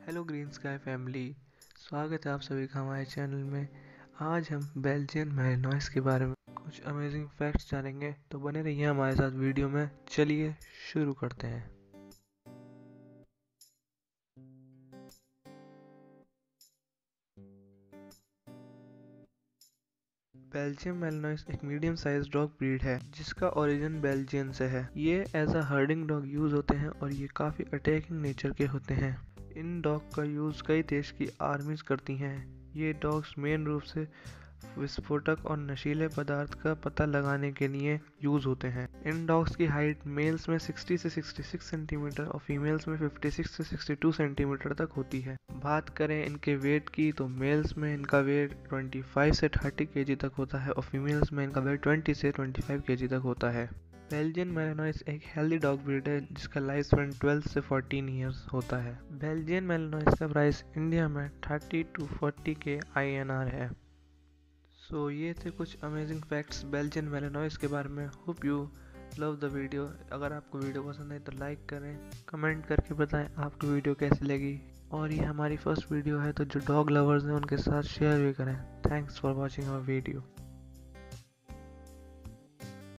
Hello green sky family, स्वागत है आप सभी का हमारे चैनल में। आज हम बेल्जियन मैरिनॉइस के बारे में कुछ अमेजिंग फैक्ट्स जानेंगे तो बने रहिए हमारे साथ वीडियो में। चलिए शुरू करते हैं। बेल्जियम मेलनॉइस एक मीडियम साइज़ डॉग ब्रीड है, जिसका ओरिजिन बेल्जियन से है। ये as a herding dog use होते हैं और ये काफ़ी अटैकिंग नेचर के होते हैं। इन डॉग का यूज़ कई देश की आर्मीज करती हैं। ये डॉग्स मेन रूप से विस्फोटक और नशीले पदार्थ का पता लगाने के लिए यूज़ होते हैं। इन डॉग्स की हाइट मेल्स में 60 से 66 सेंटीमीटर और फीमेल्स में 56 से 62 सेंटीमीटर तक होती है। बात करें इनके वेट की तो मेल्स में इनका वेट 25 से 30 केजी तक होता है और फीमेल्स में इनका वेट 20 से 25 केजी तक होता है। बेल्जियन मेलानोइस एक हेल्दी डॉग ब्रीड है जिसका लाइफ स्पेन 12 से 14 इयर्स होता है। बेल्जियन मेलानोइस का प्राइस इंडिया में 30 टू 40 के INR है। सो so, ये थे कुछ अमेजिंग फैक्ट्स बेल्जियन मेलानोइस के बारे में। Hope you love the video अगर आपको वीडियो पसंद है तो लाइक करें कमेंट करके बताएँ आपको वीडियो कैसी लगी। और ये हमारी फ़र्स्ट वीडियो है तो जो डॉग लवर्स हैं उनके साथ शेयर भी करें। Thanks for watching our video